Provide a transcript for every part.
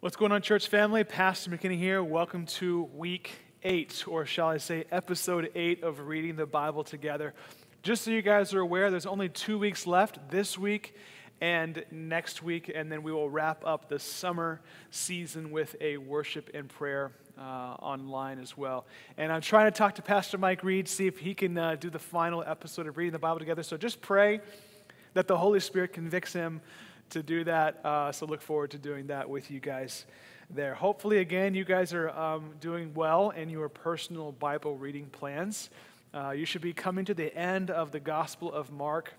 What's going on, church family? Pastor McKinney here. Welcome to week eight, or shall I say, episode eight of reading the Bible together. Just so you guys are aware, there's only two weeks left this week and next week, and then we will wrap up the summer season with a worship and prayer uh, online as well. And I'm trying to talk to Pastor Mike Reed, see if he can uh, do the final episode of reading the Bible together. So just pray that the Holy Spirit convicts him to do that. Uh, so look forward to doing that with you guys there. Hopefully, again, you guys are um, doing well in your personal Bible reading plans. Uh, you should be coming to the end of the Gospel of Mark.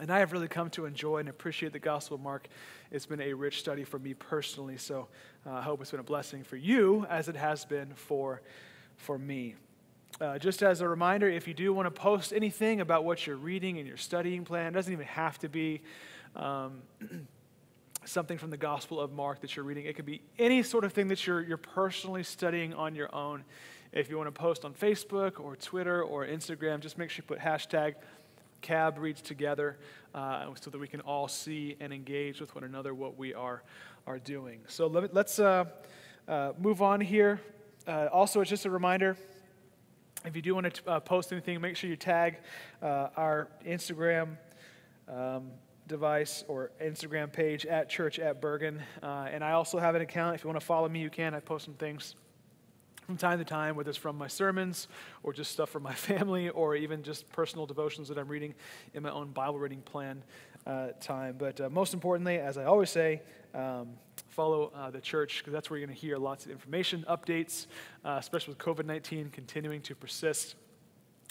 And I have really come to enjoy and appreciate the Gospel of Mark. It's been a rich study for me personally, so uh, I hope it's been a blessing for you as it has been for, for me. Uh, just as a reminder, if you do want to post anything about what you're reading and your studying plan, doesn't even have to be um, something from the Gospel of Mark that you're reading. It could be any sort of thing that you're, you're personally studying on your own. If you want to post on Facebook or Twitter or Instagram, just make sure you put hashtag cab reads together uh, so that we can all see and engage with one another what we are, are doing. So let, us uh, uh, move on here. Uh, also, it's just a reminder if you do want to uh, post anything, make sure you tag uh, our Instagram. Um, device or Instagram page at Church at Bergen. Uh, and I also have an account. If you want to follow me, you can. I post some things from time to time, whether it's from my sermons or just stuff from my family or even just personal devotions that I'm reading in my own Bible reading plan uh, time. But uh, most importantly, as I always say, um, follow uh, the church because that's where you're going to hear lots of information, updates, uh, especially with COVID 19 continuing to persist.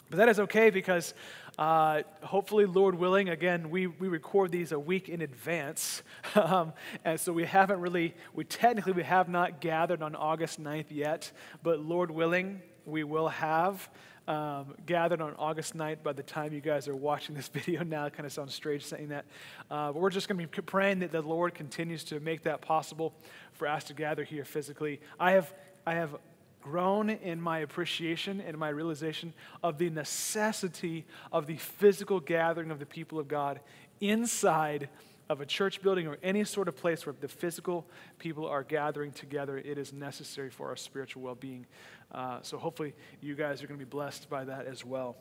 But that is okay because uh, hopefully, Lord willing, again, we, we record these a week in advance. um, and so we haven't really, we technically, we have not gathered on August 9th yet. But Lord willing, we will have um, gathered on August 9th by the time you guys are watching this video now. It kind of sounds strange saying that. Uh, but we're just going to be praying that the Lord continues to make that possible for us to gather here physically. I have, I have grown in my appreciation and my realization of the necessity of the physical gathering of the people of God inside of a church building or any sort of place where the physical people are gathering together. It is necessary for our spiritual well being. Uh, so hopefully, you guys are going to be blessed by that as well.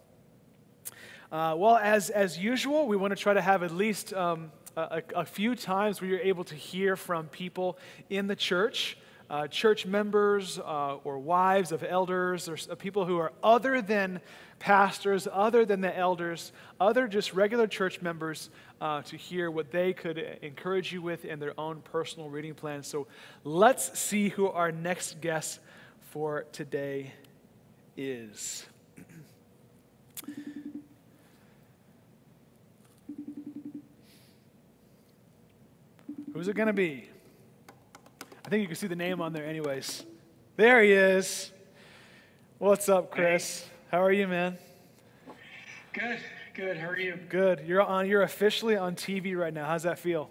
Uh, well, as, as usual, we want to try to have at least um, a, a few times where you're able to hear from people in the church uh, church members uh, or wives of elders or people who are other than pastors, other than the elders, other just regular church members uh, to hear what they could encourage you with in their own personal reading plan. So let's see who our next guest for today is. Who's it going to be? I think you can see the name on there, anyways. There he is. What's up, Chris? Hey. How are you, man? Good, good. How are you? Good. You're on. You're officially on TV right now. How's that feel?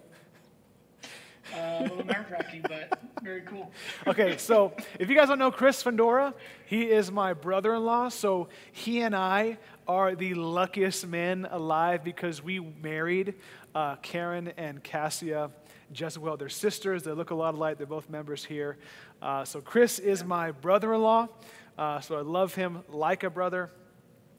Uh, a little nerve-wracking, but very cool. okay, so if you guys don't know Chris Fandora, he is my brother-in-law. So he and I are the luckiest men alive because we married uh, Karen and Cassia Jezebel. They're sisters. They look a lot alike. They're both members here. Uh, so Chris is my brother-in-law. Uh, so I love him like a brother.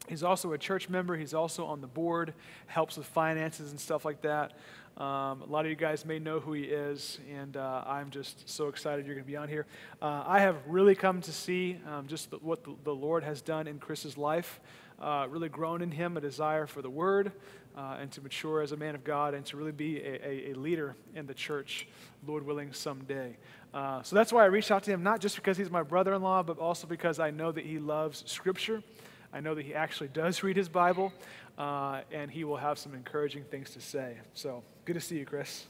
He's also a church member. He's also on the board, helps with finances and stuff like that. Um, a lot of you guys may know who he is, and uh, I'm just so excited you're going to be on here. Uh, I have really come to see um, just the, what the, the, Lord has done in Chris's life, uh, really grown in him a desire for the Word, uh, and to mature as a man of God and to really be a, a, a leader in the church, Lord willing, someday. Uh, so that's why I reached out to him, not just because he's my brother in law, but also because I know that he loves Scripture. I know that he actually does read his Bible, uh, and he will have some encouraging things to say. So good to see you, Chris.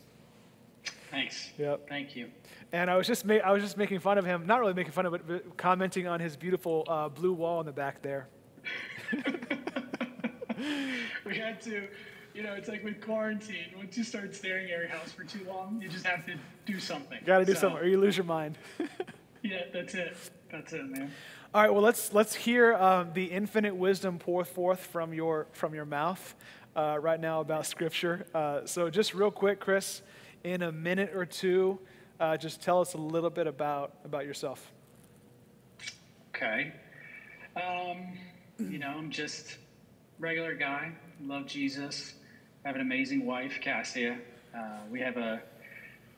Thanks. Yep. Thank you. And I was just ma- I was just making fun of him, not really making fun of it, but commenting on his beautiful uh, blue wall in the back there. we had to, you know, it's like with quarantine. Once you start staring at your house for too long, you just have to do something. Got to do so, something, or you lose your mind. yeah, that's it. That's it, man. All right. Well, let's let's hear um, the infinite wisdom pour forth from your from your mouth uh, right now about Scripture. Uh, so, just real quick, Chris, in a minute or two. uh, just tell us a little bit about, about yourself. Okay. Um, you know, I'm just regular guy. Love Jesus. I have an amazing wife, Cassia. Uh, we have a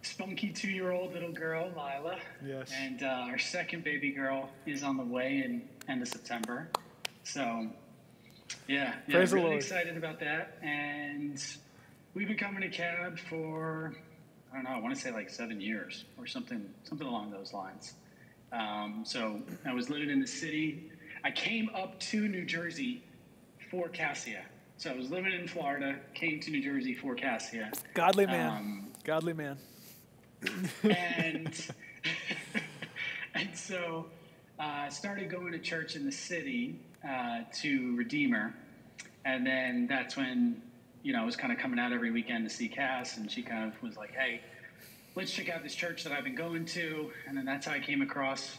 spunky two-year-old little girl, Lila. Yes. And uh, our second baby girl is on the way in end of September. So, yeah, yeah, Praise really excited about that. And we've been coming to cab for I don't know, I want to say like seven years or something, something along those lines. Um, so I was living in the city. I came up to New Jersey for Cassia. So I was living in Florida, came to New Jersey for Cassia. Godly man. Um, Godly man. and and so uh, I started going to church in the city uh, to Redeemer, and then that's when you know I was kind of coming out every weekend to see Cass, and she kind of was like, "Hey, let's check out this church that I've been going to," and then that's how I came across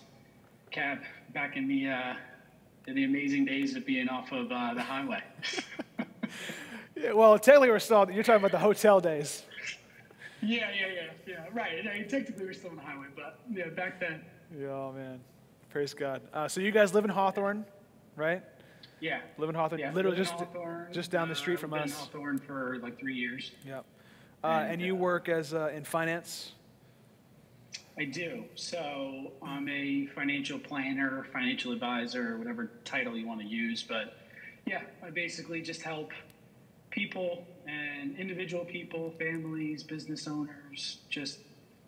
Cab back in the uh, in the amazing days of being off of uh, the highway. Yeah, well, technically, we're still, you're talking about the hotel days. yeah, yeah, yeah, yeah. Right. I mean, technically, we're still on the highway, but yeah, back then. Yeah, oh, man. Praise God. Uh, so you guys live in Hawthorne, right? Yeah. Live in Hawthorne, Yeah, literally just, Hawthorne. just down the street Uh, from been us. in Hawthorne for like three years. Yep. Uh, And, and you uh, work as uh, in finance. I do. So I'm a financial planner, financial advisor, whatever title you want to use. But yeah, I basically just help people and individual people, families, business owners just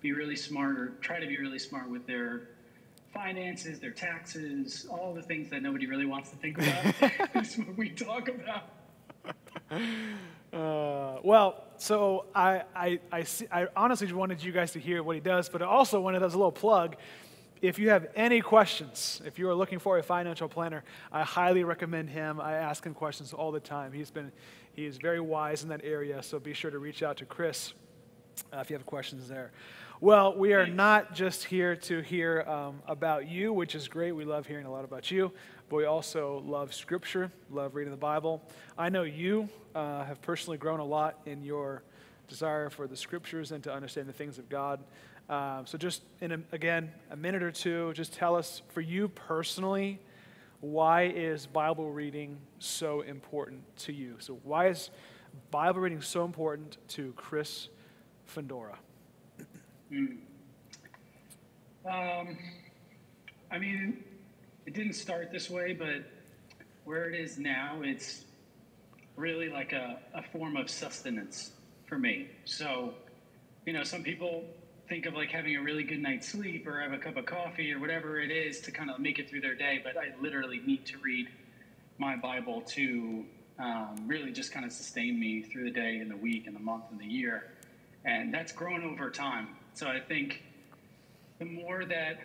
be really smart or try to be really smart with their finances, their taxes, all the things that nobody really wants to think about. is what we talk about. Uh, well, so I, I, I, see, I honestly wanted you guys to hear what he does, but I also wanted as a little plug. If you have any questions, if you are looking for a financial planner, I highly recommend him. I ask him questions all the time. He's been, he is very wise in that area, so be sure to reach out to Chris uh, if you have questions there. Well, we are not just here to hear um, about you, which is great. We love hearing a lot about you, but we also love Scripture, love reading the Bible. I know you uh, have personally grown a lot in your desire for the Scriptures and to understand the things of God. Um, so, just in a, again a minute or two, just tell us for you personally, why is Bible reading so important to you? So, why is Bible reading so important to Chris Fendora? Um, I mean, it didn't start this way, but where it is now, it's really like a, a form of sustenance for me. So, you know, some people think of like having a really good night's sleep or have a cup of coffee or whatever it is to kind of make it through their day, but I literally need to read my Bible to um, really just kind of sustain me through the day and the week and the month and the year. And that's grown over time. So I think the more that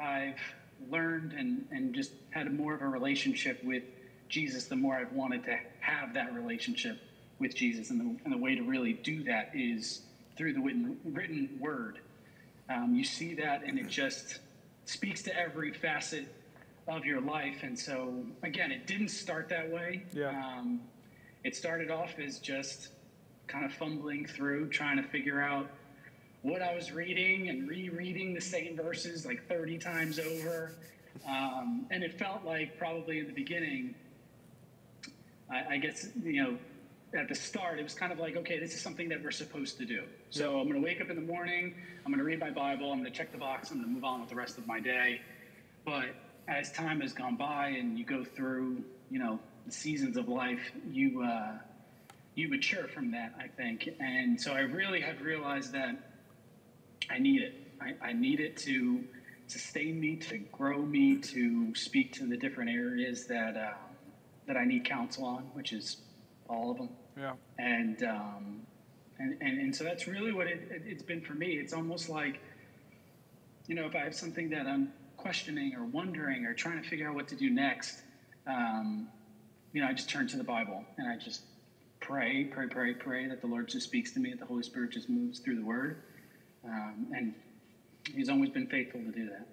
I've learned and, and just had more of a relationship with Jesus, the more I've wanted to have that relationship with Jesus. And the, and the way to really do that is through the written, written word. Um, you see that, and it just speaks to every facet of your life. And so, again, it didn't start that way. Yeah. Um, it started off as just kind of fumbling through, trying to figure out what I was reading and rereading the same verses like 30 times over. Um, and it felt like probably in the beginning, I, I guess, you know, at the start, it was kind of like, okay, this is something that we're supposed to do. So I'm going to wake up in the morning, I'm going to read my Bible, I'm going to check the box, I'm going to move on with the rest of my day. But as time has gone by and you go through, you know, the seasons of life, you uh, you mature from that, I think. And so I really have realized that I need it. I, I need it to sustain me, to grow me, to speak to the different areas that uh, that I need counsel on, which is all of them. Yeah. And um, and, and and so that's really what it, it, it's been for me. It's almost like, you know, if I have something that I'm questioning or wondering or trying to figure out what to do next, um, you know, I just turn to the Bible and I just pray, pray, pray, pray that the Lord just speaks to me, that the Holy Spirit just moves through the Word, um, and He's always been faithful to do that.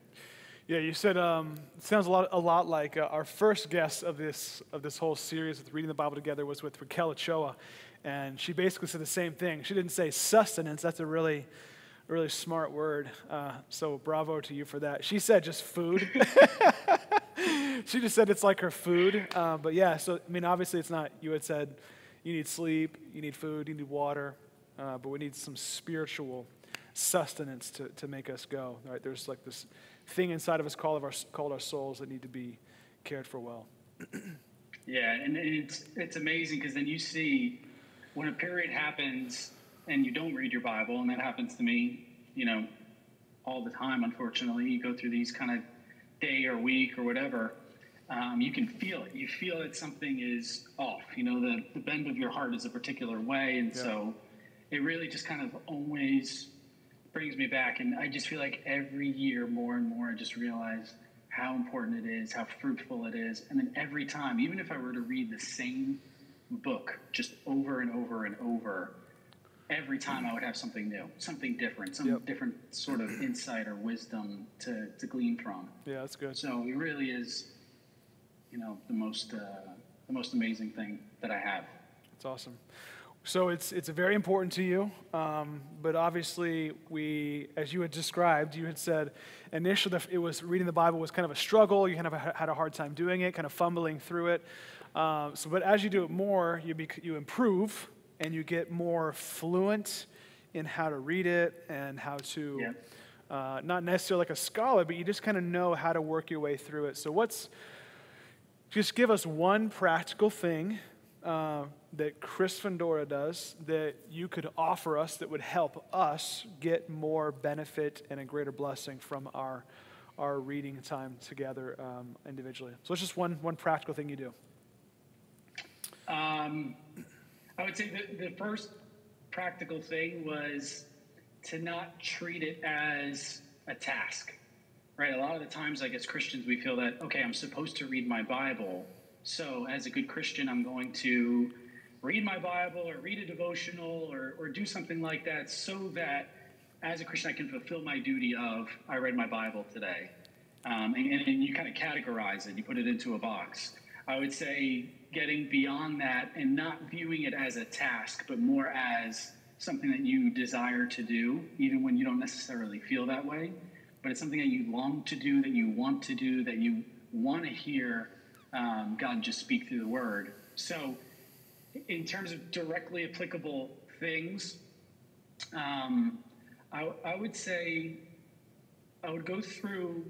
Yeah, you said um, sounds a lot, a lot like uh, our first guest of this of this whole series with reading the Bible together was with Raquel Ochoa, and she basically said the same thing. She didn't say sustenance. That's a really, really smart word. Uh, so bravo to you for that. She said just food. she just said it's like her food. Uh, but yeah, so I mean, obviously it's not. You had said you need sleep, you need food, you need water, uh, but we need some spiritual sustenance to, to make us go. Right? There's like this thing inside of us called our called our souls that need to be cared for well. yeah, and it's it's amazing because then you see when a period happens and you don't read your Bible, and that happens to me, you know, all the time. Unfortunately, you go through these kind of day or week or whatever. Um, you can feel it. You feel that something is off. You know, the, the bend of your heart is a particular way. And yeah. so it really just kind of always brings me back. And I just feel like every year more and more, I just realize how important it is, how fruitful it is. And then every time, even if I were to read the same book just over and over and over, every time I would have something new, something different, some yep. different sort of insight or wisdom to, to glean from. Yeah, that's good. So it really is, you know, the most uh, the most amazing thing that I have. That's awesome. So it's it's very important to you, um, but obviously we, as you had described, you had said initially it was reading the Bible was kind of a struggle. You kind of had a hard time doing it, kind of fumbling through it. Um, so, but as you do it more, you bec- you improve and you get more fluent in how to read it and how to. Yeah. Uh, not necessarily like a scholar, but you just kind of know how to work your way through it. So, what's just give us one practical thing uh, that Chris Fundora does that you could offer us that would help us get more benefit and a greater blessing from our, our reading time together um, individually. So it's just one, one practical thing you do. Um, I would say that the first practical thing was to not treat it as a task, right? A lot of the times, like as Christians, we feel that, okay, I'm supposed to read my Bible so, as a good Christian, I'm going to read my Bible or read a devotional or, or do something like that so that as a Christian, I can fulfill my duty of I read my Bible today. Um, and, and you kind of categorize it, you put it into a box. I would say getting beyond that and not viewing it as a task, but more as something that you desire to do, even when you don't necessarily feel that way. But it's something that you long to do, that you want to do, that you want to hear um, God just speak through the word. So, in terms of directly applicable things, um, I, I would say I would go through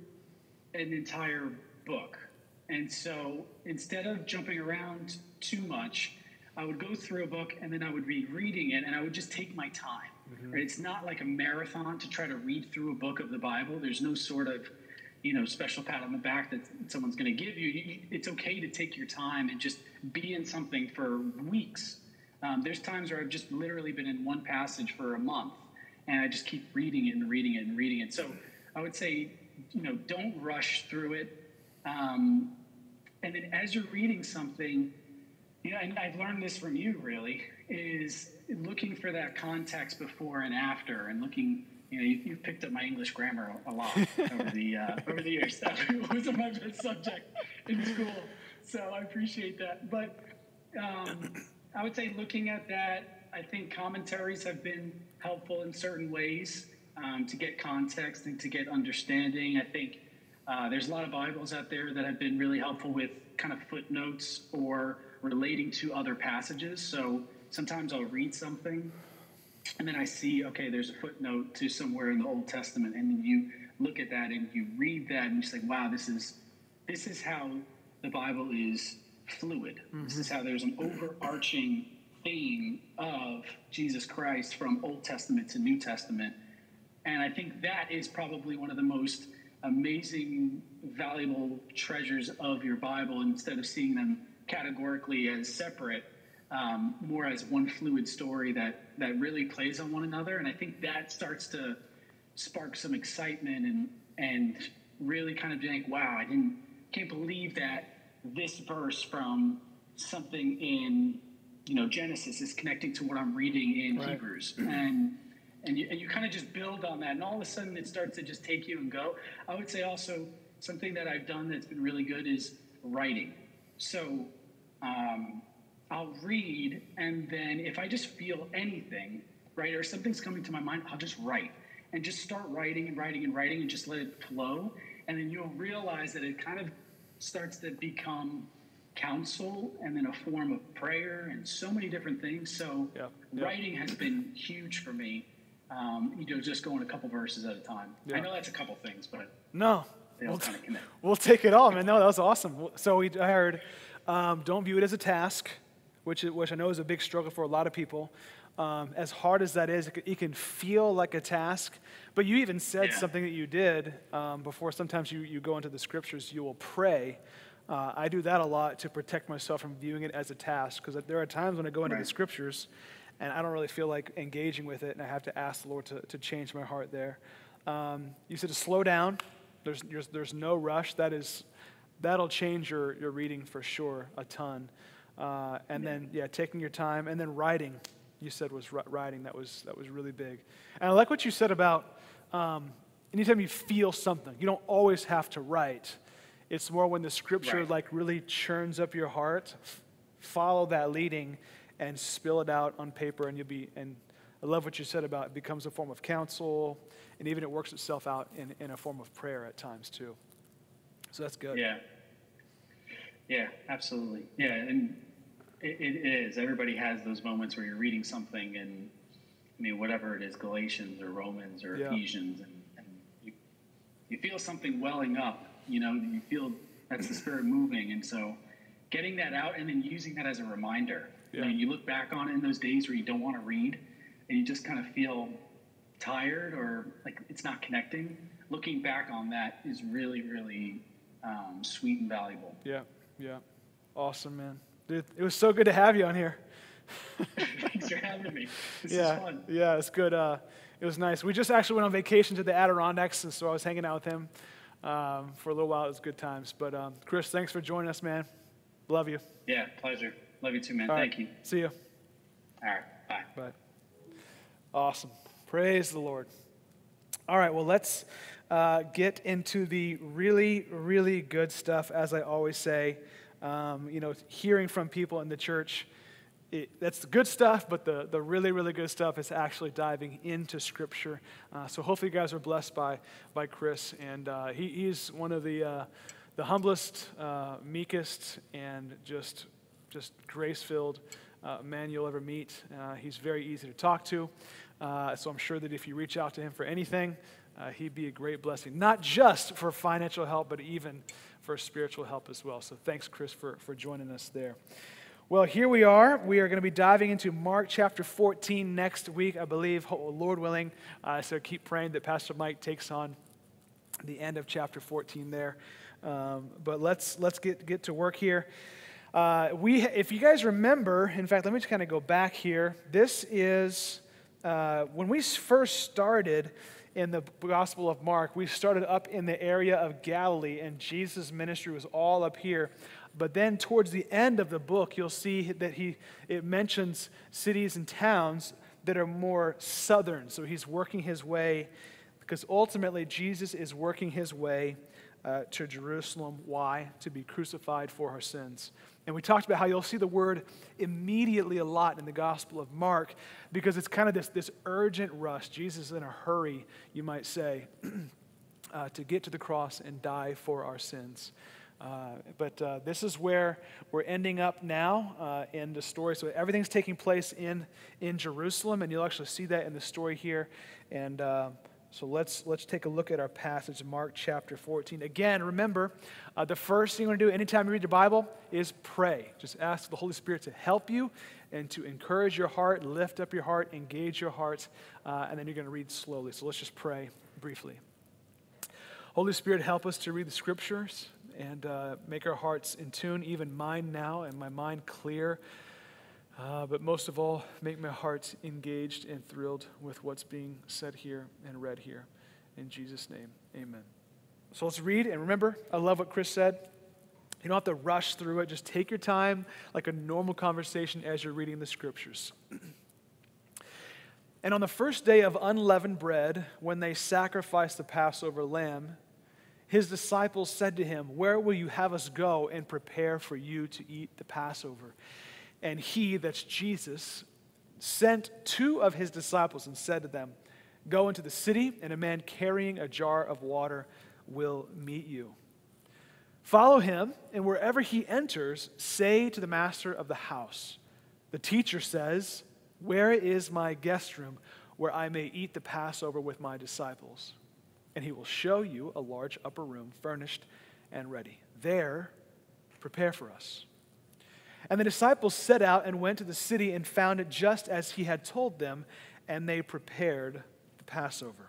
an entire book. And so instead of jumping around too much, I would go through a book and then I would be reading it and I would just take my time. Mm-hmm. Right? It's not like a marathon to try to read through a book of the Bible. There's no sort of you know special pat on the back that someone's going to give you. It's okay to take your time and just be in something for weeks. Um, there's times where I've just literally been in one passage for a month, and I just keep reading it and reading it and reading it. So I would say, you know, don't rush through it. Um, and then as you're reading something, you know, and I've learned this from you really, is looking for that context before and after, and looking you know, you, have picked up my English grammar a lot over the uh, over the years. That was my best subject in school, so I appreciate that. But um, I would say, looking at that, I think commentaries have been helpful in certain ways um, to get context and to get understanding. I think uh, there's a lot of Bibles out there that have been really helpful with kind of footnotes or relating to other passages. So sometimes I'll read something and then I see, okay, there's a footnote to somewhere in the Old Testament, and then you look at that and you read that, and you say, wow, this is this is how the Bible is fluid. Mm-hmm. This is how there's an overarching theme of Jesus Christ from Old Testament to New Testament, and I think that is probably one of the most amazing, valuable treasures of your Bible. Instead of seeing them categorically as separate, um, more as one fluid story that that really plays on one another. And I think that starts to spark some excitement and and really kind of think, wow, I didn't can't believe that this verse from something in you know Genesis is connecting to what I'm reading in right. Hebrews and. And you, and you kind of just build on that, and all of a sudden it starts to just take you and go. I would say also something that I've done that's been really good is writing. So um, I'll read, and then if I just feel anything, right, or something's coming to my mind, I'll just write. and just start writing and writing and writing and just let it flow. And then you'll realize that it kind of starts to become counsel and then a form of prayer and so many different things. So Yeah, yeah. writing has been huge for me. Um, you know, just going a couple verses at a time. Yeah. I know that's a couple things, but No. they all We'll, kind of we'll take it all, man. No, that was awesome. So we, I heard, um, don't view it as a task, which, is, which I know is a big struggle for a lot of people. Um, as hard as that is, it, c- it can feel like a task. But you even said Yeah. something that you did um, before. Sometimes you, you go into the scriptures, you will pray. Uh, I do that a lot to protect myself from viewing it as a task because there are times when I go into the scriptures and I don't really feel like engaging with it, and I have to ask the Lord to, to change my heart there. Um, you said to slow down. There's, there's, there's no rush. That is, that'll change your, your reading for sure a ton. Uh, and then, yeah, taking your time, and then writing. You said was writing. That was that was really big. And I like what you said about um, anytime you feel something, you don't always have to write. It's more when the scripture Right. like really churns up your heart. Follow that leading and spill it out on paper, and you'll be. And I love what you said about it becomes a form of counsel, and even it works itself out in, in a form of prayer at times too. So that's good. Yeah. Yeah, absolutely. Yeah, and it, it is. Everybody has those moments where you're reading something, and I mean, whatever it is, Galatians or Romans or Yeah. Ephesians, and, and you, you feel something welling up. You know, you feel that's the Spirit moving, and so getting that out and then using that as a reminder. You know, Yeah. you look back on it in those days where you don't want to read, and you just kind of feel tired or like it's not connecting. Looking back on that is really, really um, sweet and valuable. Yeah, yeah. Awesome, man. Dude, it was so good to have you on here. Thanks for having me. This yeah, is fun. yeah, it's good. Uh, it was nice. We just actually went on vacation to the Adirondacks, and so I was hanging out with him um, for a little while. It was good times. But um, Chris, thanks for joining us, man. Love you. Yeah, pleasure. Love you too, man. All right, Thank you. See you. All right, bye. Bye. Awesome. Praise the Lord. All right, well, let's uh, get into the really, really good stuff, as I always say. Um, you know, hearing from people in the church, it, that's the good stuff, but the, the really, really good stuff is actually diving into Scripture. Uh, so hopefully you guys are blessed by, by Chris. And uh, he, he's one of the, uh, the humblest, uh, meekest, and just, just grace-filled uh, man you'll ever meet. He's very easy to talk to. Uh, so I'm sure that if you reach out to him for anything, uh, he'd be a great blessing, not just for financial help, but even for spiritual help as well. So thanks, Chris, for, for joining us there. Well, here we are. We are going to be diving into Mark chapter 14 next week, I believe, Lord willing. Uh, so keep praying that Pastor Mike takes on the end of chapter 14 there. Um, but let's, let's get, get to work here. Uh, we, if you guys remember, in fact, let me just kind of go back here. This is uh, when we first started in the Gospel of Mark, we started up in the area of Galilee, and Jesus' ministry was all up here. But then towards the end of the book, you'll see that he, it mentions cities and towns that are more southern. So he's working his way, because ultimately Jesus is working his way uh, to Jerusalem. Why? To be crucified for our sins. And we talked about how you'll see the word immediately a lot in the Gospel of Mark because it's kind of this, this urgent rush. Jesus is in a hurry, you might say, uh, to get to the cross and die for our sins. Uh, but uh, this is where we're ending up now uh, in the story. So everything's taking place in, in Jerusalem, and you'll actually see that in the story here. And uh, so let's, let's take a look at our passage, Mark chapter 14. Again, remember, uh, the first thing you want to do anytime you read the Bible is pray. Just ask the Holy Spirit to help you and to encourage your heart, lift up your heart, engage your heart, uh, and then you're going to read slowly. So let's just pray briefly. Holy Spirit, help us to read the scriptures and uh, make our hearts in tune, even mine now, and my mind clear. Uh, but most of all, make my heart engaged and thrilled with what's being said here and read here. In Jesus' name, amen. So let's read. And remember, I love what Chris said. You don't have to rush through it. Just take your time like a normal conversation as you're reading the scriptures. and on the first day of unleavened bread, when they sacrificed the Passover lamb, his disciples said to him, Where will you have us go and prepare for you to eat the Passover? And he, that's Jesus, sent two of his disciples and said to them, Go into the city, and a man carrying a jar of water will meet you. Follow him, and wherever he enters, say to the master of the house, The teacher says, Where is my guest room where I may eat the Passover with my disciples? And he will show you a large upper room, furnished and ready. There, prepare for us. And the disciples set out and went to the city and found it just as he had told them, and they prepared the Passover.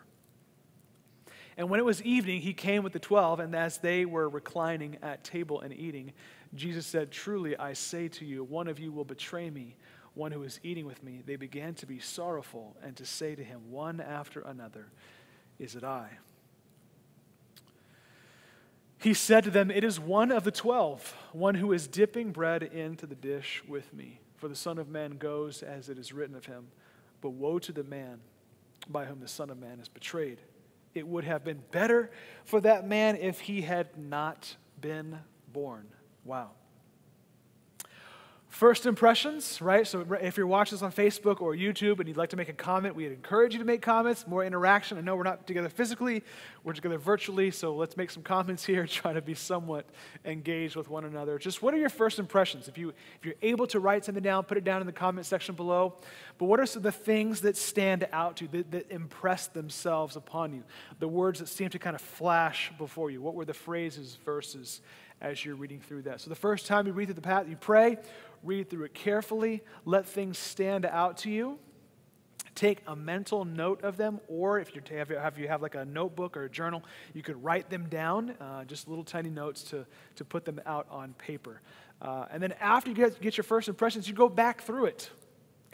And when it was evening, he came with the twelve, and as they were reclining at table and eating, Jesus said, Truly I say to you, one of you will betray me, one who is eating with me. They began to be sorrowful and to say to him, one after another, Is it I? He said to them, It is one of the twelve, one who is dipping bread into the dish with me. For the Son of Man goes as it is written of him. But woe to the man by whom the Son of Man is betrayed. It would have been better for that man if he had not been born. Wow. First impressions, right? So if you're watching this on Facebook or YouTube and you'd like to make a comment, we'd encourage you to make comments, more interaction. I know we're not together physically, we're together virtually, so let's make some comments here, try to be somewhat engaged with one another. Just what are your first impressions? If, you, if you're able to write something down, put it down in the comment section below. But what are some of the things that stand out to you, that, that impress themselves upon you? The words that seem to kind of flash before you? What were the phrases, verses as you're reading through that? So the first time you read through the path, you pray read through it carefully, let things stand out to you. Take a mental note of them, or if you have, if you have like a notebook or a journal, you could write them down, uh, just little tiny notes to, to put them out on paper. Uh, and then after you get, get your first impressions, you go back through it.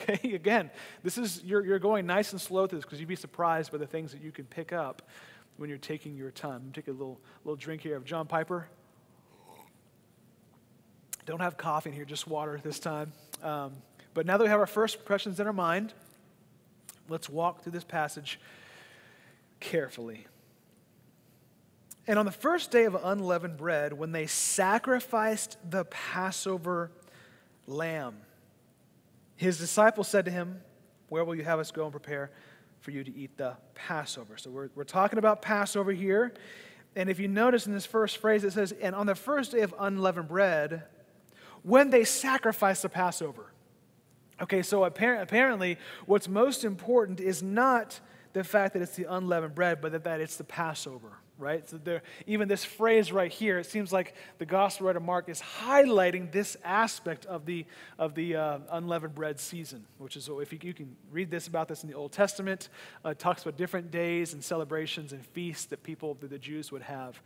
Okay, again, this is you're, you're going nice and slow through this because you'd be surprised by the things that you can pick up when you're taking your time. I'm take a little little drink here of John Piper. Don't have coffee in here, just water this time. Um, but now that we have our first impressions in our mind, let's walk through this passage carefully. And on the first day of unleavened bread, when they sacrificed the Passover lamb, his disciples said to him, Where will you have us go and prepare for you to eat the Passover? So we're, we're talking about Passover here. And if you notice in this first phrase, it says, And on the first day of unleavened bread, when they sacrifice the Passover. Okay, so apparently, what's most important is not the fact that it's the unleavened bread, but that, that it's the Passover, right? So there, even this phrase right here, it seems like the gospel writer Mark is highlighting this aspect of the, of the uh, unleavened bread season, which is, if you, you, can read this about this in the Old Testament, uh, it talks about different days and celebrations and feasts that people, that the Jews would have.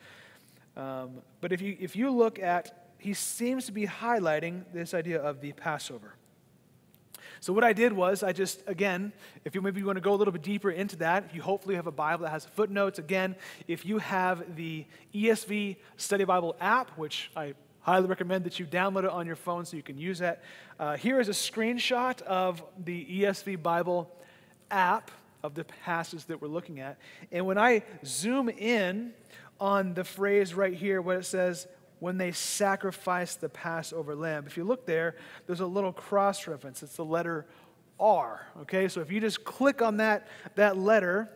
Um, but if you, if you look at he seems to be highlighting this idea of the Passover. So, what I did was, I just, again, if you maybe you want to go a little bit deeper into that, if you hopefully have a Bible that has footnotes, again, if you have the ESV Study Bible app, which I highly recommend that you download it on your phone so you can use that. Uh, here is a screenshot of the ESV Bible app of the passage that we're looking at. And when I zoom in on the phrase right here, what it says, when they sacrificed the Passover lamb. If you look there, there's a little cross reference. It's the letter R. Okay, so if you just click on that, that letter,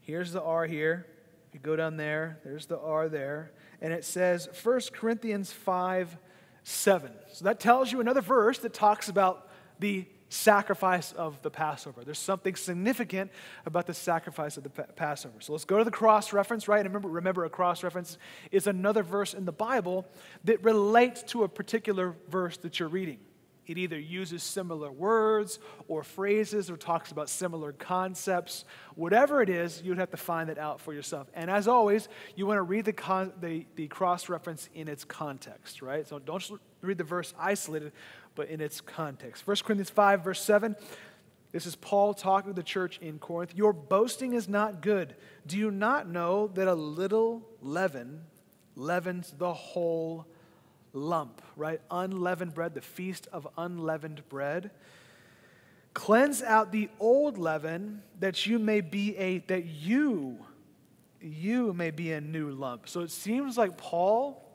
here's the R here. If you go down there, there's the R there. And it says 1 Corinthians 5 7. So that tells you another verse that talks about the sacrifice of the Passover. There's something significant about the sacrifice of the Passover. So let's go to the cross reference, right? And remember, remember, a cross reference is another verse in the Bible that relates to a particular verse that you're reading. It either uses similar words or phrases or talks about similar concepts. Whatever it is, you'd have to find that out for yourself. And as always, you want to read the, con- the, the cross reference in its context, right? So don't read the verse isolated, but in its context. 1 Corinthians 5, verse 7. This is Paul talking to the church in Corinth. Your boasting is not good. Do you not know that a little leaven leavens the whole lump, right? Unleavened bread, the feast of unleavened bread. Cleanse out the old leaven that you may be a, that you, you may be a new lump. So it seems like Paul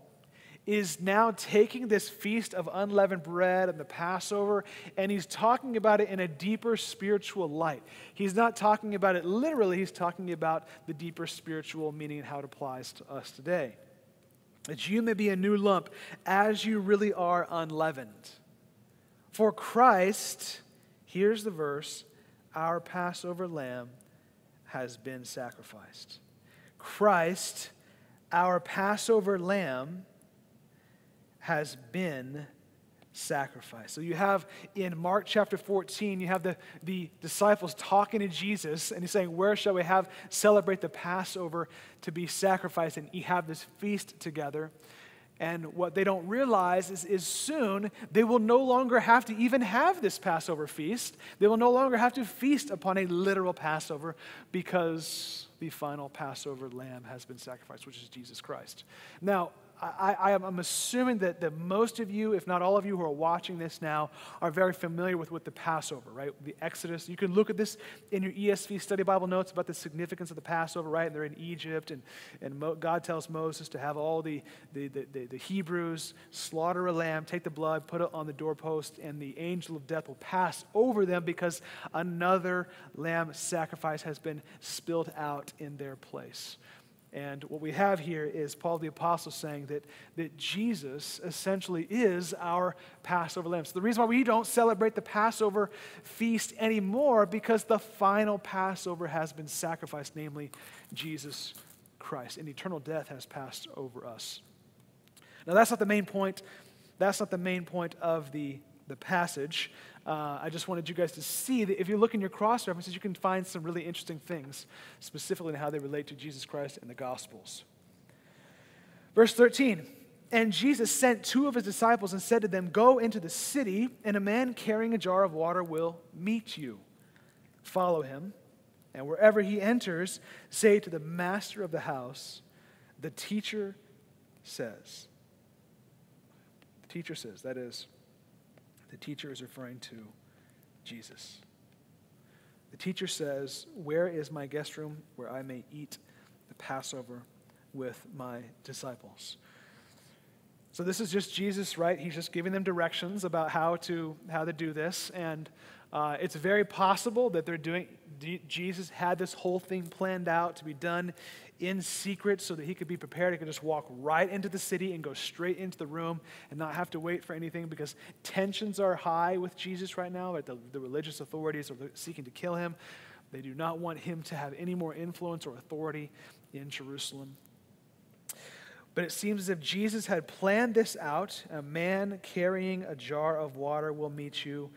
is now taking this feast of unleavened bread and the Passover, and he's talking about it in a deeper spiritual light. He's not talking about it literally, he's talking about the deeper spiritual meaning and how it applies to us today. That you may be a new lump as you really are unleavened. For Christ, here's the verse, our Passover lamb has been sacrificed. Christ, our Passover lamb, has been sacrificed. So you have in Mark chapter 14, you have the, the disciples talking to Jesus, and he's saying, Where shall we have celebrate the Passover to be sacrificed? And you have this feast together. And what they don't realize is, is soon they will no longer have to even have this Passover feast. They will no longer have to feast upon a literal Passover because the final Passover lamb has been sacrificed, which is Jesus Christ. Now, I, am assuming that, that most of you, if not all of you who are watching this now, are very familiar with, with the Passover, right? The Exodus. You can look at this in your ESV study Bible notes about the significance of the Passover, right? And they're in Egypt, and, and Mo, God tells Moses to have all the, the, the, the, the Hebrews slaughter a lamb, take the blood, put it on the doorpost, and the angel of death will pass over them because another lamb sacrifice has been spilled out in their place. And what we have here is Paul the Apostle saying that, that Jesus essentially is our Passover lamb. So the reason why we don't celebrate the Passover feast anymore because the final Passover has been sacrificed, namely Jesus Christ. And eternal death has passed over us. Now that's not the main point. That's not the main point of the, the passage uh, I just wanted you guys to see that if you look in your cross references, you can find some really interesting things, specifically in how they relate to Jesus Christ and the Gospels. Verse 13 And Jesus sent two of his disciples and said to them, Go into the city, and a man carrying a jar of water will meet you. Follow him, and wherever he enters, say to the master of the house, The teacher says. The teacher says, that is, the teacher is referring to Jesus. The teacher says, Where is my guest room where I may eat the Passover with my disciples? So this is just Jesus, right? He's just giving them directions about how to how to do this, and uh, it's very possible that they're doing. Jesus had this whole thing planned out to be done in secret so that he could be prepared. He could just walk right into the city and go straight into the room and not have to wait for anything because tensions are high with Jesus right now. The, the religious authorities are seeking to kill him. They do not want him to have any more influence or authority in Jerusalem. But it seems as if Jesus had planned this out. A man carrying a jar of water will meet you.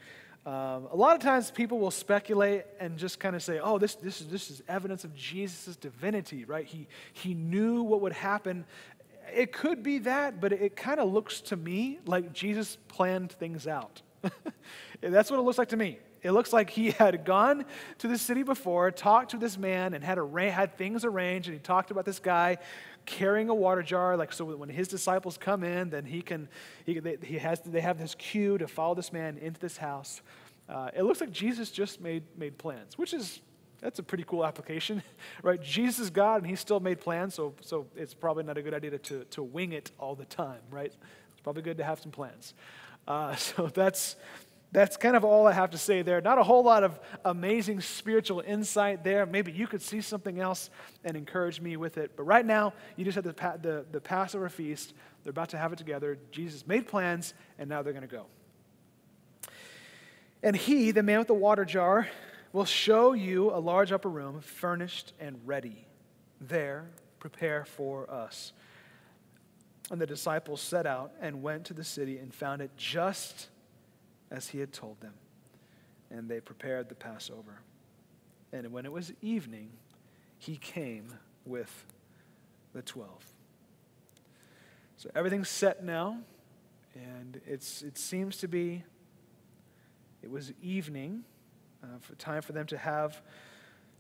Um, a lot of times people will speculate and just kind of say, oh, this, this, is, this is evidence of Jesus' divinity, right? He, he knew what would happen. It could be that, but it kind of looks to me like Jesus planned things out. That's what it looks like to me. It looks like he had gone to the city before, talked to this man, and had, arra- had things arranged, and he talked about this guy carrying a water jar, like so when his disciples come in, then he can, he, they, he has, they have this cue to follow this man into this house. Uh, it looks like Jesus just made, made plans, which is, that's a pretty cool application, right? Jesus is God and he still made plans, so, so it's probably not a good idea to, to, wing it all the time, right? It's probably good to have some plans. Uh, so that's, that's kind of all I have to say there. Not a whole lot of amazing spiritual insight there. Maybe you could see something else and encourage me with it. But right now, you just had the, the, the Passover feast. They're about to have it together. Jesus made plans, and now they're going to go. And he, the man with the water jar, will show you a large upper room, furnished and ready. There, prepare for us. And the disciples set out and went to the city and found it just as he had told them. And they prepared the Passover. And when it was evening, he came with the twelve. So everything's set now, and it's, it seems to be, it was evening, uh, for time for them to have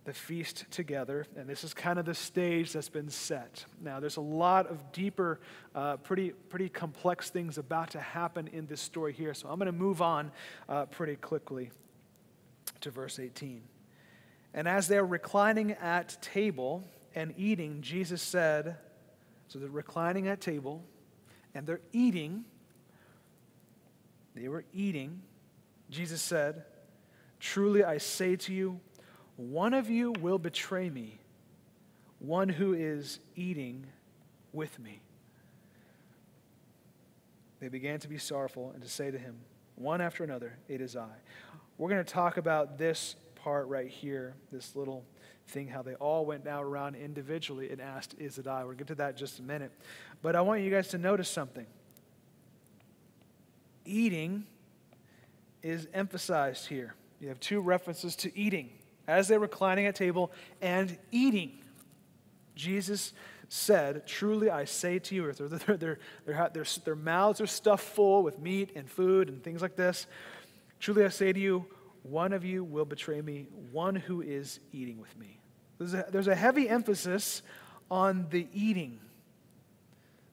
the feast together. And this is kind of the stage that's been set. Now, there's a lot of deeper, uh, pretty, pretty complex things about to happen in this story here. So I'm going to move on uh, pretty quickly to verse 18. And as they're reclining at table and eating, Jesus said, So they're reclining at table and they're eating. They were eating. Jesus said, Truly I say to you, one of you will betray me, one who is eating with me. They began to be sorrowful and to say to him, one after another, It is I. We're going to talk about this part right here, this little thing, how they all went now around individually and asked, Is it I? We'll get to that in just a minute. But I want you guys to notice something. Eating is emphasized here. You have two references to eating as they were reclining at table and eating. Jesus said, Truly I say to you, their, their, their, their, mouths are stuffed full with meat and food and things like this. Truly I say to you, one of you will betray me, one who is eating with me. There's a, there's a heavy emphasis on the eating.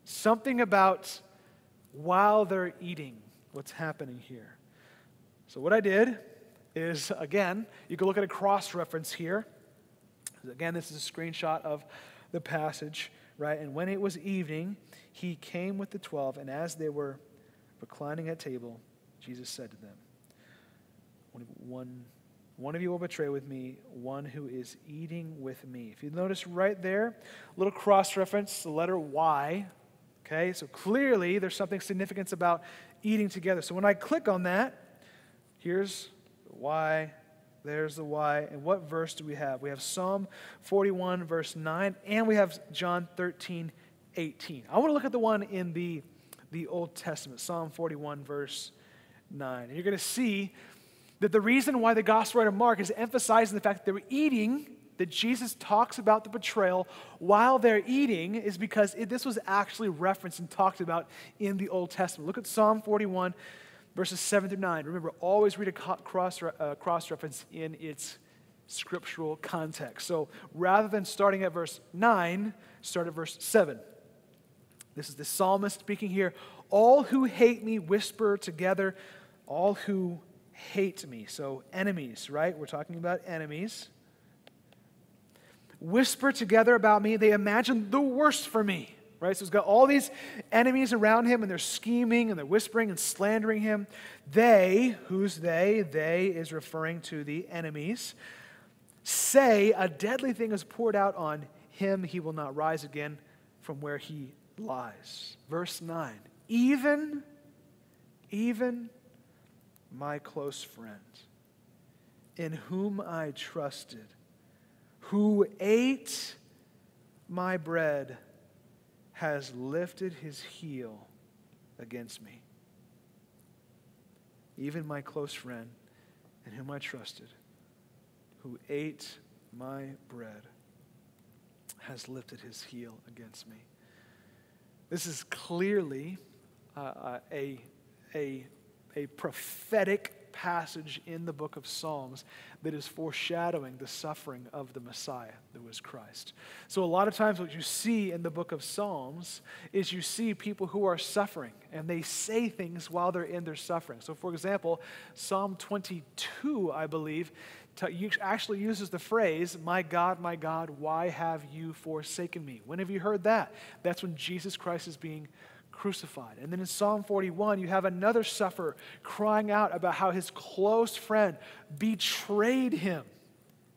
Something about while they're eating, what's happening here. So, what I did is, again, you can look at a cross reference here. Again, this is a screenshot of the passage, right? And when it was evening, he came with the twelve, and as they were reclining at table, Jesus said to them, one, one of you will betray with me, one who is eating with me. If you notice right there, a little cross reference, the letter Y. Okay, so clearly there's something significant about eating together. So when I click on that, here's the Y, there's the why. And what verse do we have? We have Psalm 41, verse 9, and we have John 13, 18. I want to look at the one in the, the Old Testament, Psalm 41, verse 9. And you're going to see that the reason why the gospel writer Mark is emphasizing the fact that they were eating, that Jesus talks about the betrayal while they're eating, is because it, this was actually referenced and talked about in the Old Testament. Look at Psalm 41, verses 7 through 9. Remember, always read a cross, uh, cross reference in its scriptural context. So rather than starting at verse 9, start at verse 7. This is the psalmist speaking here. All who hate me whisper together, all who hate me. So, enemies, right? We're talking about enemies. Whisper together about me. They imagine the worst for me, right? So, he's got all these enemies around him, and they're scheming and they're whispering and slandering him. They, who's they? They is referring to the enemies, say a deadly thing is poured out on him. He will not rise again from where he lies. Verse 9. Even, even my close friend, in whom I trusted, who ate my bread, has lifted his heel against me. Even my close friend, in whom I trusted, who ate my bread, has lifted his heel against me. This is clearly uh, uh a, a a prophetic passage in the book of Psalms that is foreshadowing the suffering of the Messiah that was Christ. So, a lot of times, what you see in the book of Psalms is you see people who are suffering and they say things while they're in their suffering. So, for example, Psalm 22, I believe, actually uses the phrase, My God, my God, why have you forsaken me? When have you heard that? That's when Jesus Christ is being crucified. And then in Psalm 41, you have another sufferer crying out about how his close friend betrayed him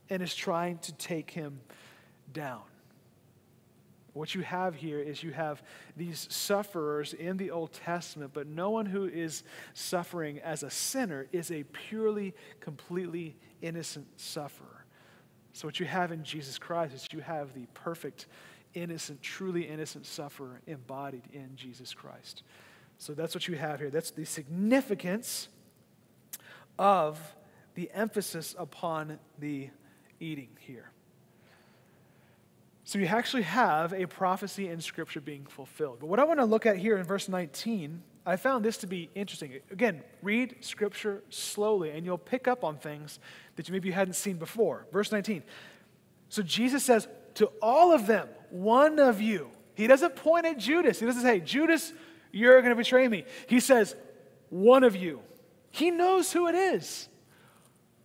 and is trying to take him down. What you have here is you have these sufferers in the Old Testament, but no one who is suffering as a sinner is a purely, completely innocent sufferer. So, what you have in Jesus Christ is you have the perfect innocent, truly innocent sufferer embodied in Jesus Christ. So that's what you have here. That's the significance of the emphasis upon the eating here. So you actually have a prophecy in Scripture being fulfilled. But what I want to look at here in verse 19, I found this to be interesting. Again, read Scripture slowly, and you'll pick up on things that you maybe you hadn't seen before. Verse 19. So Jesus says, To all of them, one of you. He doesn't point at Judas. He doesn't say, Judas, you're going to betray me. He says, one of you. He knows who it is.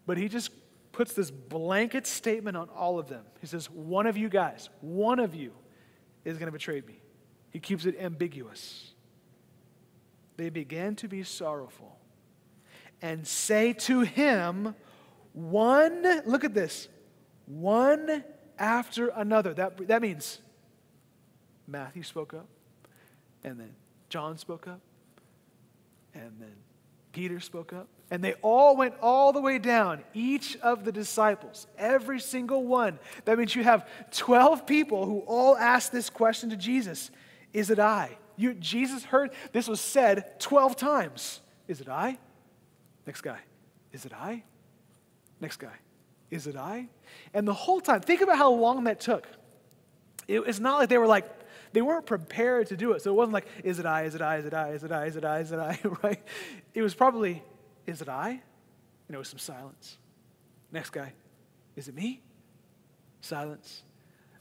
But he just puts this blanket statement on all of them. He says, one of you guys, one of you is going to betray me. He keeps it ambiguous. they began to be sorrowful and say to him, one, look at this, one after another. That, that means Matthew spoke up, and then John spoke up, and then Peter spoke up, and they all went all the way down, each of the disciples, every single one. That means you have 12 people who all asked this question to Jesus Is it I? You, Jesus heard this was said 12 times. Is it I? Next guy. Is it I? Next guy. Is it I? And the whole time, think about how long that took. It, it's not like they were like, they weren't prepared to do it. So it wasn't like, is it I, is it I, is it I, is it I, is it I, is it I, right? It was probably, is it I? And there was some silence. Next guy, is it me? Silence.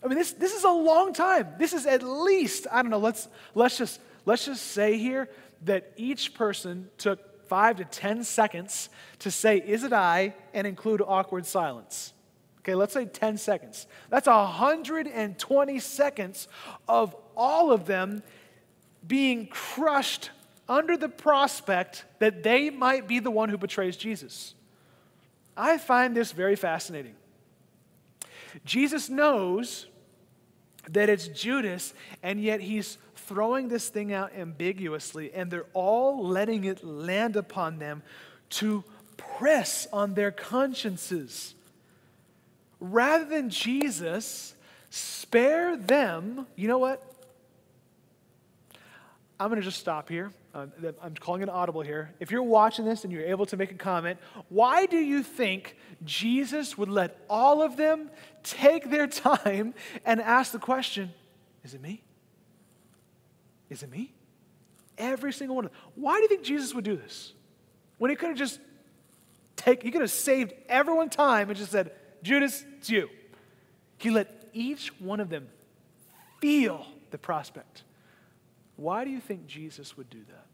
I mean, this, this is a long time. This is at least, I don't know, let's, let's, just, let's just say here that each person took five to 10 seconds to say, Is it I? and include awkward silence. Okay, let's say 10 seconds. That's 120 seconds of all of them being crushed under the prospect that they might be the one who betrays Jesus. I find this very fascinating. Jesus knows that it's Judas, and yet he's throwing this thing out ambiguously, and they're all letting it land upon them to press on their consciences. Rather than Jesus spare them, you know what? I'm going to just stop here. Uh, I'm calling it audible here. If you're watching this and you're able to make a comment, why do you think Jesus would let all of them take their time and ask the question, Is it me? Is it me? Every single one of them. Why do you think Jesus would do this? When he could have just take, he could have saved everyone time and just said, Judas, it's you. He let each one of them feel the prospect. Why do you think Jesus would do that?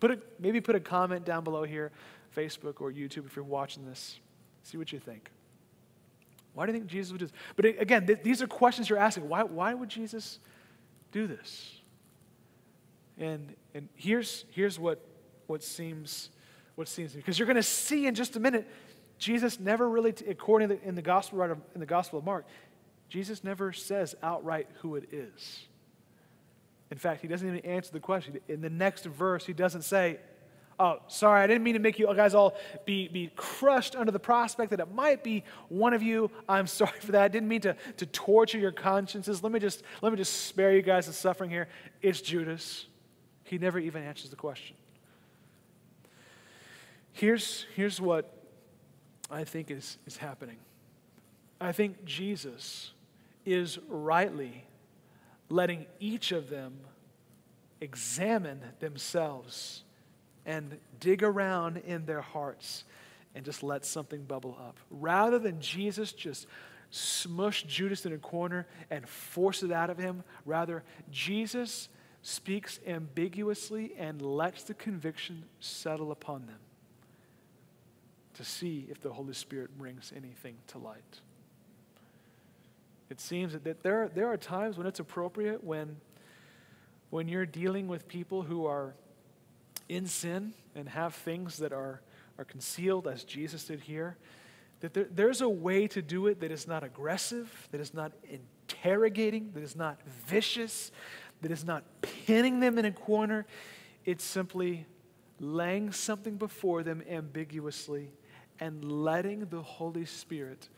Put a, maybe put a comment down below here, Facebook or YouTube, if you're watching this. See what you think. Why do you think Jesus would do this? But again, th- these are questions you're asking. Why, why would Jesus do this? And, and here's, here's what, what seems what seems because you're going to see in just a minute jesus never really according to the, in the gospel writer in the gospel of mark jesus never says outright who it is in fact, he doesn't even answer the question. In the next verse, he doesn't say, Oh, sorry, I didn't mean to make you guys all be, be crushed under the prospect that it might be one of you. I'm sorry for that. I didn't mean to, to torture your consciences. Let me, just, let me just spare you guys the suffering here. It's Judas. He never even answers the question. Here's, here's what I think is, is happening I think Jesus is rightly letting each of them examine themselves and dig around in their hearts and just let something bubble up. Rather than Jesus just smush Judas in a corner and force it out of him, rather, Jesus speaks ambiguously and lets the conviction settle upon them to see if the Holy Spirit brings anything to light. It seems that there, there are times when it's appropriate when, when you're dealing with people who are in sin and have things that are, are concealed, as Jesus did here, that there, there's a way to do it that is not aggressive, that is not interrogating, that is not vicious, that is not pinning them in a corner. It's simply laying something before them ambiguously and letting the Holy Spirit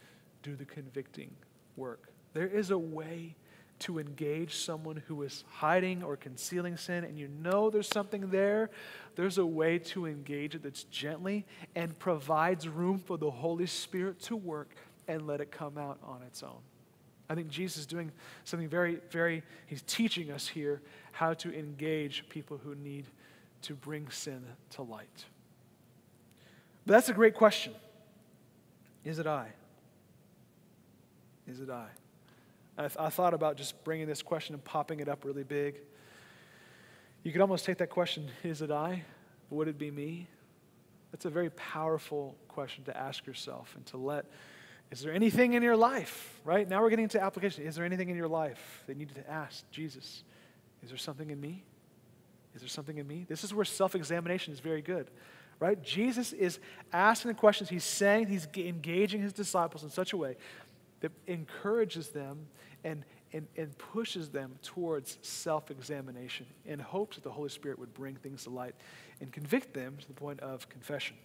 do the convicting work. There is a way to engage someone who is hiding or concealing sin, and you know there's something there. There's a way to engage it that's gently and provides room for the Holy Spirit to work and let it come out on its own. I think Jesus is doing something very, very, he's teaching us here how to engage people who need to bring sin to light. But that's a great question. Is it I? Is it I? I, th- I thought about just bringing this question and popping it up really big. You could almost take that question, is it I? Would it be me? That's a very powerful question to ask yourself and to let. Is there anything in your life, right? Now we're getting into application. Is there anything in your life that you need to ask Jesus? Is there something in me? Is there something in me? This is where self examination is very good, right? Jesus is asking the questions. He's saying, he's engaging his disciples in such a way that encourages them and, and, and pushes them towards self examination in hopes that the Holy Spirit would bring things to light and convict them to the point of confession.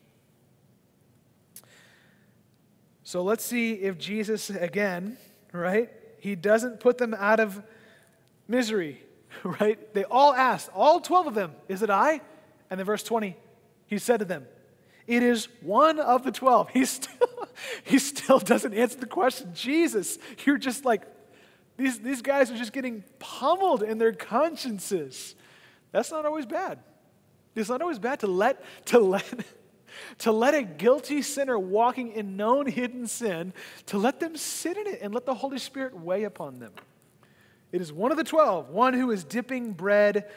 So let's see if Jesus, again, right, he doesn't put them out of misery, right? They all asked, all 12 of them, Is it I? And then verse 20, he said to them, It is one of the 12. He still, he still doesn't answer the question. Jesus, you're just like, these, these guys are just getting pummeled in their consciences. That's not always bad. It's not always bad to let, to let, to let a guilty sinner walking in known hidden sin, to let them sit in it and let the Holy Spirit weigh upon them. It is one of the twelve, one who is dipping bread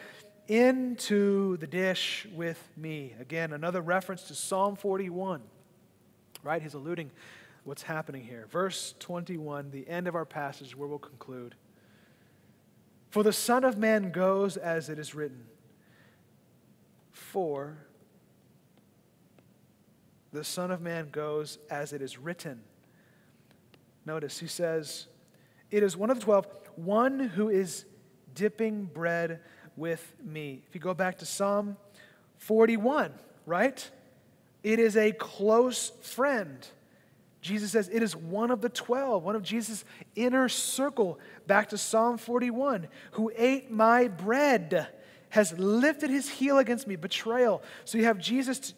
into the dish with me. Again, another reference to Psalm 41, right? He's alluding what's happening here. Verse 21, the end of our passage where we'll conclude. For the Son of Man goes as it is written. For the Son of Man goes as it is written. Notice he says, It is one of the twelve, one who is dipping bread with me. If you go back to Psalm 41, right? It is a close friend. Jesus says it is one of the 12, one of Jesus' inner circle. Back to Psalm 41, who ate my bread, has lifted his heel against me, betrayal. So you have Jesus,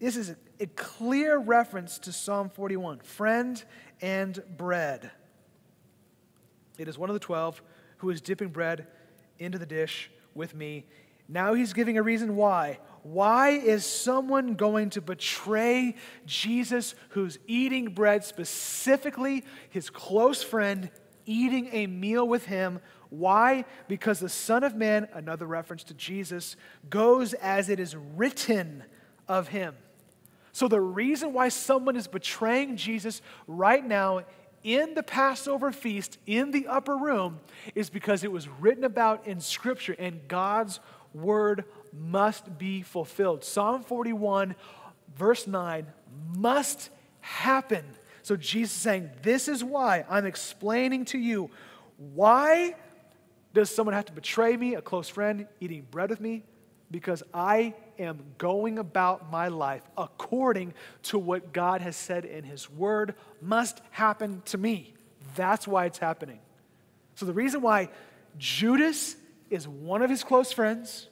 this is a clear reference to Psalm 41 friend and bread. It is one of the 12 who is dipping bread into the dish with me. Now he's giving a reason why. Why is someone going to betray Jesus who's eating bread, specifically his close friend, eating a meal with him? Why? Because the Son of Man, another reference to Jesus, goes as it is written of him. So, the reason why someone is betraying Jesus right now in the Passover feast in the upper room is because it was written about in Scripture and God's word must be fulfilled. Psalm 41, verse 9, must happen. So Jesus is saying, This is why I'm explaining to you why does someone have to betray me, a close friend, eating bread with me? Because I am going about my life according to what God has said in His Word must happen to me. That's why it's happening. So the reason why Judas is one of his close friends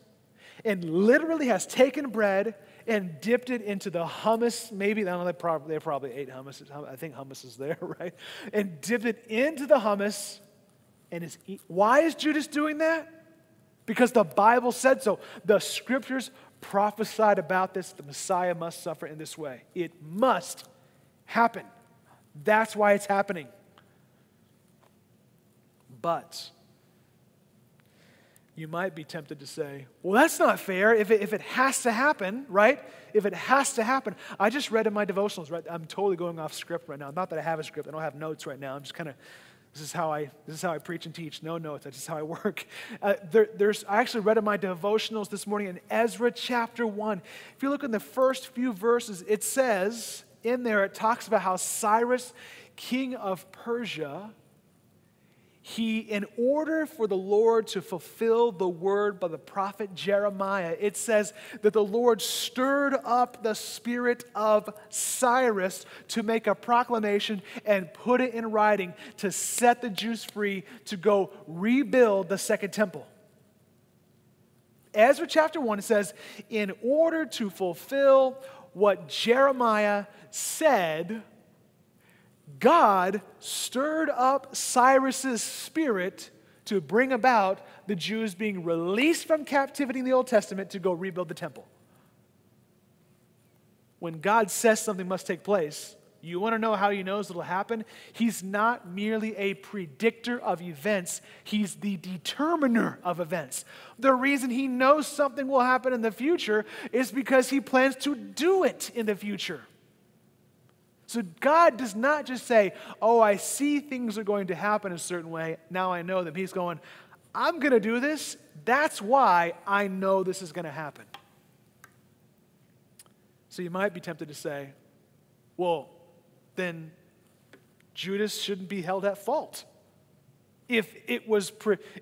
and literally has taken bread and dipped it into the hummus. Maybe, I don't know, they probably, they probably ate hummus. I think hummus is there, right? And dipped it into the hummus and is eat. Why is Judas doing that? Because the Bible said so. The scriptures prophesied about this. The Messiah must suffer in this way. It must happen. That's why it's happening. But you might be tempted to say, well, that's not fair if it, if it has to happen, right? If it has to happen. I just read in my devotionals, right? I'm totally going off script right now. Not that I have a script, I don't have notes right now. I'm just kind of, this is how I, this is how I preach and teach. No notes, that's just how I work. Uh, there, there's, I actually read in my devotionals this morning in Ezra chapter 1. If you look in the first few verses, it says, in there, it talks about how Cyrus, king of Persia, he, in order for the Lord to fulfill the word by the prophet Jeremiah, it says that the Lord stirred up the spirit of Cyrus to make a proclamation and put it in writing to set the Jews free to go rebuild the second temple. Ezra chapter 1 it says, in order to fulfill what Jeremiah said, God stirred up Cyrus's spirit to bring about the Jews being released from captivity in the Old Testament to go rebuild the temple. When God says something must take place, you want to know how he knows it'll happen? He's not merely a predictor of events, he's the determiner of events. The reason he knows something will happen in the future is because he plans to do it in the future. So God does not just say, Oh, I see things are going to happen a certain way. Now I know them. He's going, I'm going to do this. That's why I know this is going to happen. So you might be tempted to say, well, then Judas shouldn't be held at fault. If it, was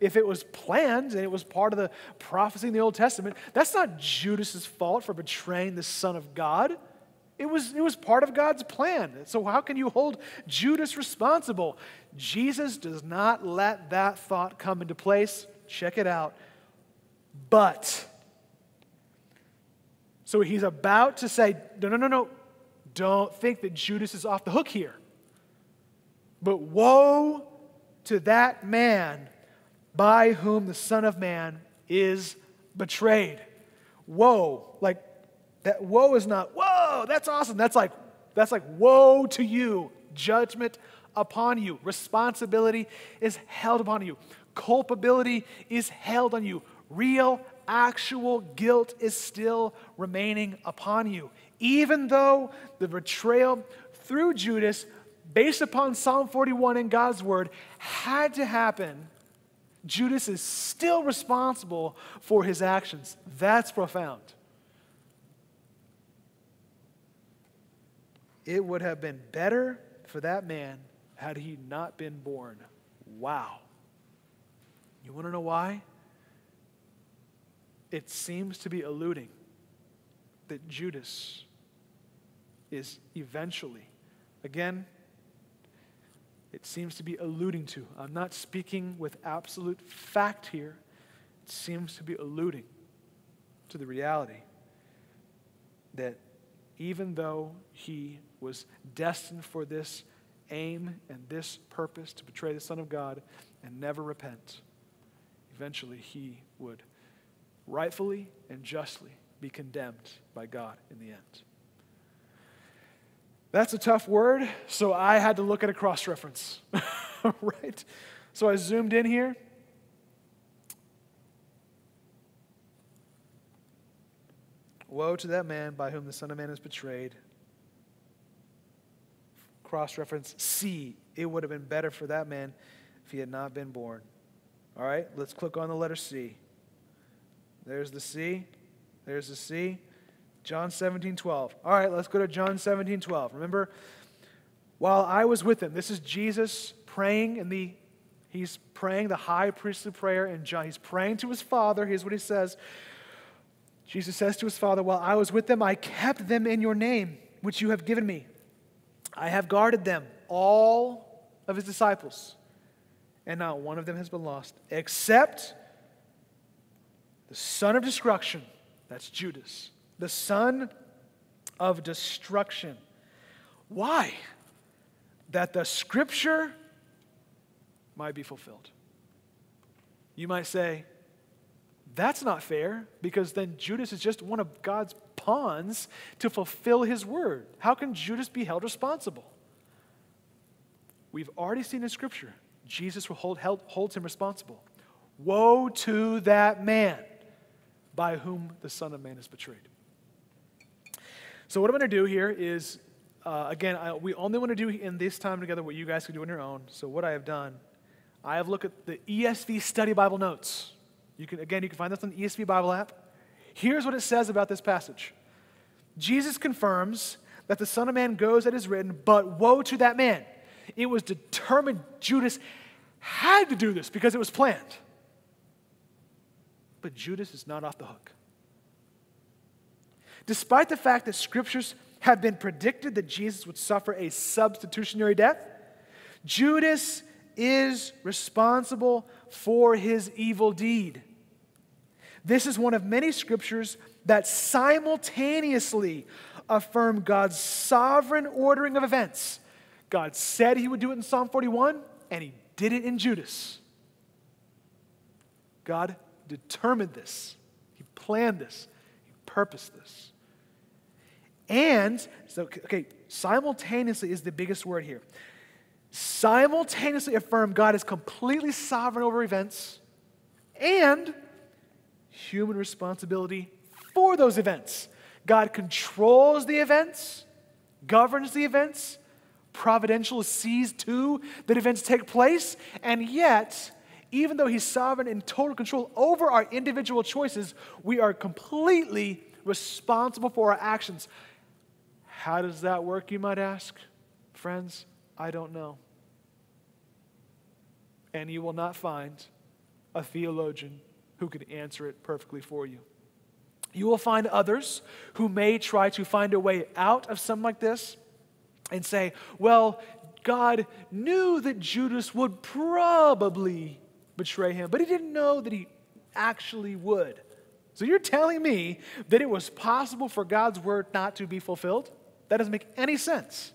if it was planned and it was part of the prophecy in the Old Testament, that's not Judas's fault for betraying the Son of God. It was, it was part of God's plan. So, how can you hold Judas responsible? Jesus does not let that thought come into place. Check it out. But, so he's about to say, no, no, no, no, don't think that Judas is off the hook here. But woe to that man by whom the Son of Man is betrayed. Woe, like that woe is not, whoa, that's awesome. That's like, that's like, woe to you, judgment upon you. Responsibility is held upon you. Culpability is held on you. Real, actual guilt is still remaining upon you. Even though the betrayal through Judas, based upon Psalm 41 and God's word, had to happen, Judas is still responsible for his actions. That's profound. It would have been better for that man had he not been born. Wow. You want to know why? It seems to be alluding that Judas is eventually, again, it seems to be alluding to. I'm not speaking with absolute fact here. It seems to be alluding to the reality that even though he was destined for this aim and this purpose to betray the Son of God and never repent, eventually he would rightfully and justly be condemned by God in the end. That's a tough word, so I had to look at a cross reference, right? So I zoomed in here. Woe to that man by whom the Son of Man is betrayed cross reference C. It would have been better for that man if he had not been born. All right, let's click on the letter C. There's the C. There's the C. John 17, 12. All right, let's go to John 17, 12. Remember, while I was with him, this is Jesus praying in the He's praying the high priestly prayer in John. He's praying to his Father. Here's what he says Jesus says to his Father, While I was with them, I kept them in your name, which you have given me. I have guarded them, all of his disciples, and not one of them has been lost, except the son of destruction. That's Judas. The son of destruction. Why? That the scripture might be fulfilled. You might say, that's not fair because then Judas is just one of God's pawns to fulfill his word. How can Judas be held responsible? We've already seen in Scripture, Jesus will hold, held, holds him responsible. Woe to that man by whom the Son of Man is betrayed. So, what I'm going to do here is, uh, again, I, we only want to do in this time together what you guys can do on your own. So, what I have done, I have looked at the ESV Study Bible Notes. You can, again, you can find this on the ESV Bible app. Here's what it says about this passage Jesus confirms that the Son of Man goes as is written, but woe to that man. It was determined Judas had to do this because it was planned. But Judas is not off the hook. Despite the fact that scriptures have been predicted that Jesus would suffer a substitutionary death, Judas is responsible for his evil deed. This is one of many scriptures that simultaneously affirm God's sovereign ordering of events. God said he would do it in Psalm 41, and he did it in Judas. God determined this, he planned this, he purposed this. And, so, okay, simultaneously is the biggest word here. Simultaneously affirm God is completely sovereign over events and human responsibility for those events. God controls the events, governs the events, providentially sees to that events take place, and yet even though He's sovereign and total control over our individual choices, we are completely responsible for our actions. How does that work, you might ask? Friends, I don't know. And you will not find a theologian who can answer it perfectly for you. You will find others who may try to find a way out of something like this and say, well, God knew that Judas would probably betray him, but he didn't know that he actually would. So you're telling me that it was possible for God's word not to be fulfilled? That doesn't make any sense.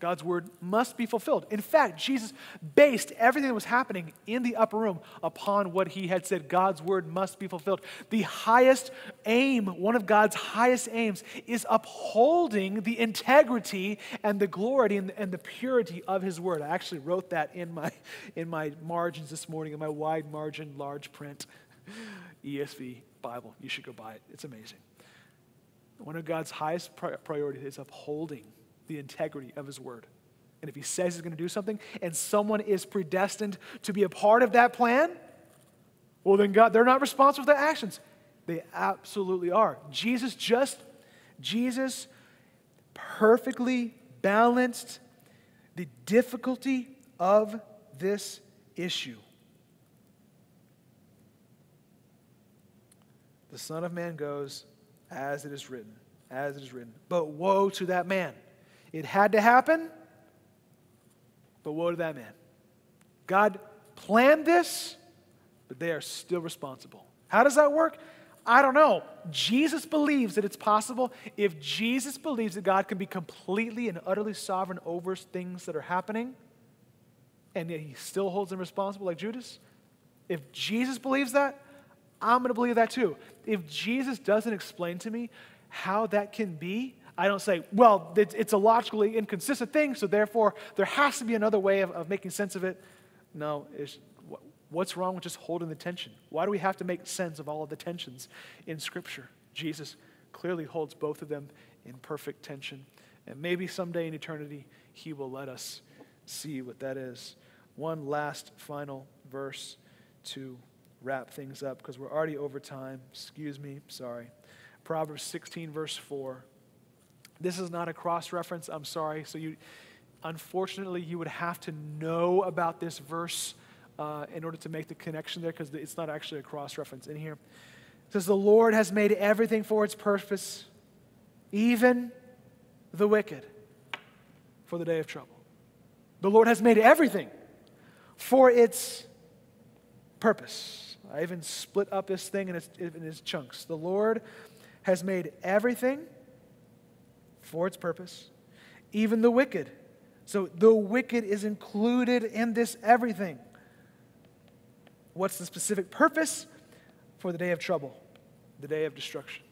God's word must be fulfilled. In fact, Jesus based everything that was happening in the upper room upon what he had said. God's word must be fulfilled. The highest aim, one of God's highest aims, is upholding the integrity and the glory and, and the purity of his word. I actually wrote that in my, in my margins this morning, in my wide margin, large print ESV Bible. You should go buy it, it's amazing. One of God's highest priorities is upholding the integrity of his word. And if he says he's going to do something and someone is predestined to be a part of that plan, well, then God, they're not responsible for their actions. They absolutely are. Jesus just, Jesus perfectly balanced the difficulty of this issue. The Son of Man goes as it is written, as it is written. But woe to that man it had to happen, but woe to that man. God planned this, but they are still responsible. How does that work? I don't know. Jesus believes that it's possible. If Jesus believes that God can be completely and utterly sovereign over things that are happening, and yet he still holds them responsible, like Judas, if Jesus believes that, I'm going to believe that too. If Jesus doesn't explain to me how that can be, I don't say, well, it's a logically inconsistent thing, so therefore there has to be another way of, of making sense of it. No, what's wrong with just holding the tension? Why do we have to make sense of all of the tensions in Scripture? Jesus clearly holds both of them in perfect tension. And maybe someday in eternity, He will let us see what that is. One last final verse to wrap things up because we're already over time. Excuse me, sorry. Proverbs 16, verse 4. This is not a cross reference, I'm sorry. So you unfortunately you would have to know about this verse uh, in order to make the connection there because it's not actually a cross reference in here. It says, The Lord has made everything for its purpose, even the wicked for the day of trouble. The Lord has made everything for its purpose. I even split up this thing in its, in its chunks. The Lord has made everything for its purpose, even the wicked. So the wicked is included in this everything. What's the specific purpose? For the day of trouble, the day of destruction.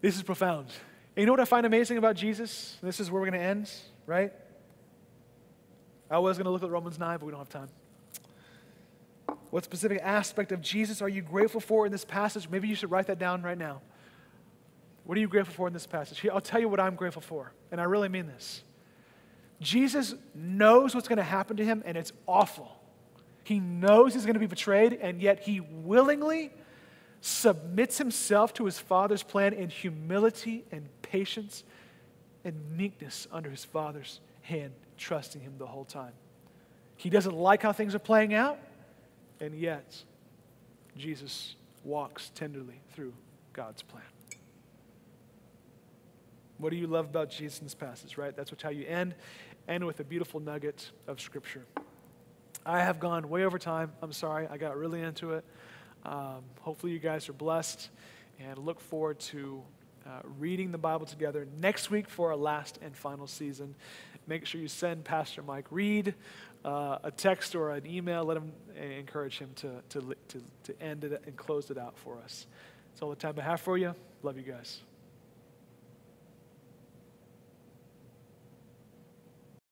This is profound. And you know what I find amazing about Jesus? This is where we're going to end, right? I was going to look at Romans 9, but we don't have time. What specific aspect of Jesus are you grateful for in this passage? Maybe you should write that down right now. What are you grateful for in this passage? I'll tell you what I'm grateful for, and I really mean this. Jesus knows what's going to happen to him, and it's awful. He knows he's going to be betrayed, and yet he willingly submits himself to his Father's plan in humility and patience and meekness under his Father's hand, trusting him the whole time. He doesn't like how things are playing out, and yet Jesus walks tenderly through God's plan. What do you love about Jesus in this passage, right? That's how you end. End with a beautiful nugget of Scripture. I have gone way over time. I'm sorry. I got really into it. Um, hopefully, you guys are blessed and look forward to uh, reading the Bible together next week for our last and final season. Make sure you send Pastor Mike Reed uh, a text or an email. Let him uh, encourage him to, to, to, to end it and close it out for us. That's all the time I have for you. Love you guys.